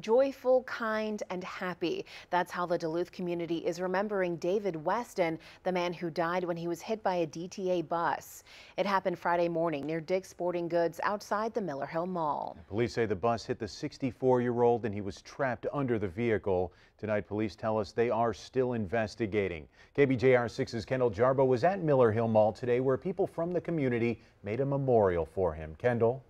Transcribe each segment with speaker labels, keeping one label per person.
Speaker 1: Joyful, kind, and happy. That's how the Duluth community is remembering David Weston, the man who died when he was hit by a DTA bus. It happened Friday morning near Dick's Sporting Goods outside the Miller Hill Mall.
Speaker 2: Police say the bus hit the 64-year-old and he was trapped under the vehicle. Tonight, police tell us they are still investigating. KBJR 6's Kendall Jarbo was at Miller Hill Mall today where people from the community made a memorial for him. Kendall?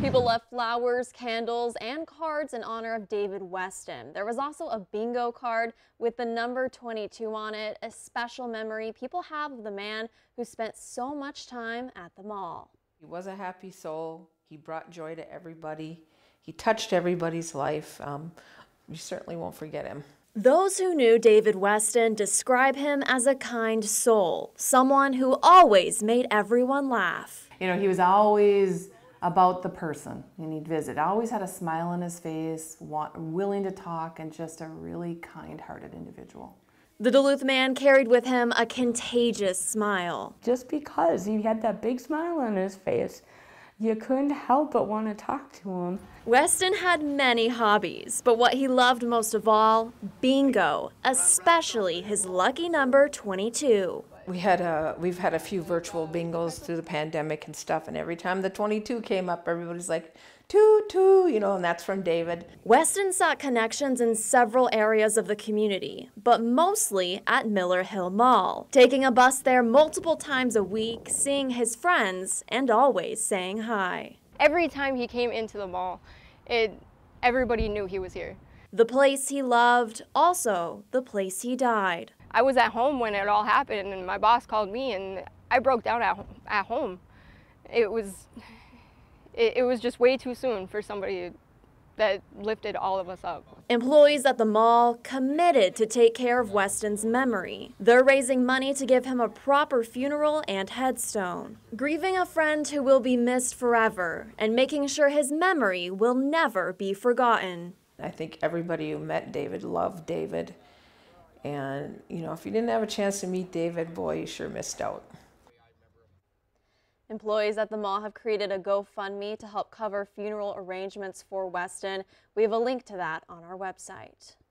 Speaker 3: People left flowers, candles, and cards in honor of David Weston. There was also a bingo card with the number 22 on it, a special memory people have of the man who spent so much time at the mall.
Speaker 4: He was a happy soul. He brought joy to everybody. He touched everybody's life. Um, we certainly won't forget him.
Speaker 3: Those who knew David Weston describe him as a kind soul, someone who always made everyone laugh.
Speaker 5: You know, he was always about the person you need visit. Always had a smile on his face, want, willing to talk, and just a really kind hearted individual.
Speaker 3: The Duluth man carried with him a contagious smile.
Speaker 6: Just because he had that big smile on his face, you couldn't help but want to talk to him.
Speaker 3: Weston had many hobbies, but what he loved most of all, bingo, especially his lucky number 22
Speaker 4: we had a we've had a few virtual bingos through the pandemic and stuff and every time the 22 came up everybody's like two two you know and that's from david.
Speaker 3: Weston sought connections in several areas of the community but mostly at miller hill mall taking a bus there multiple times a week seeing his friends and always saying hi.
Speaker 7: Every time he came into the mall it everybody knew he was here
Speaker 3: the place he loved also the place he died
Speaker 7: I was at home when it all happened, and my boss called me, and I broke down at, at home. It was, it, it was just way too soon for somebody that lifted all of us up.
Speaker 3: Employees at the mall committed to take care of Weston's memory. They're raising money to give him a proper funeral and headstone, grieving a friend who will be missed forever, and making sure his memory will never be forgotten.
Speaker 4: I think everybody who met David loved David. And, you know, if you didn't have a chance to meet David, boy, you sure missed out.
Speaker 3: Employees at the mall have created a GoFundMe to help cover funeral arrangements for Weston. We have a link to that on our website.